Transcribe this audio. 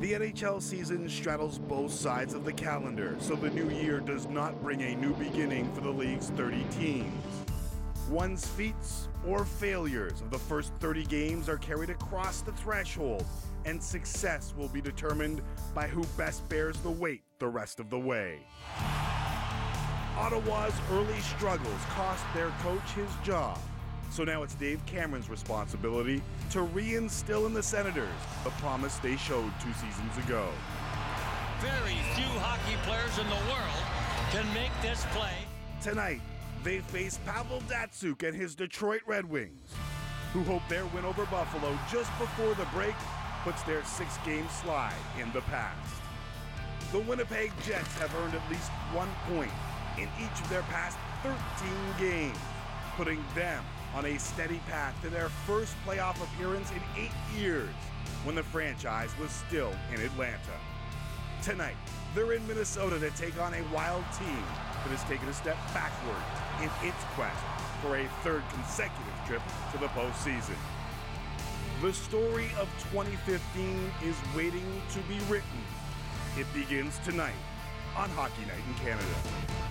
The NHL season straddles both sides of the calendar, so the new year does not bring a new beginning for the league's 30 teams. One's feats or failures of the first 30 games are carried across the threshold, and success will be determined by who best bears the weight the rest of the way. Ottawa's early struggles cost their coach his job, so now it's Dave Cameron's responsibility to reinstill in the Senators the promise they showed two seasons ago. Very few hockey players in the world can make this play. Tonight, they face Pavel Datsyuk and his Detroit Red Wings, who hope their win over Buffalo just before the break puts their six game slide in the past. The Winnipeg Jets have earned at least one point in each of their past 13 games, putting them on a steady path to their first playoff appearance in eight years when the franchise was still in Atlanta. Tonight, they're in Minnesota to take on a wild team that has taken a step backward in its quest for a third consecutive trip to the postseason. The story of 2015 is waiting to be written. It begins tonight on Hockey Night in Canada.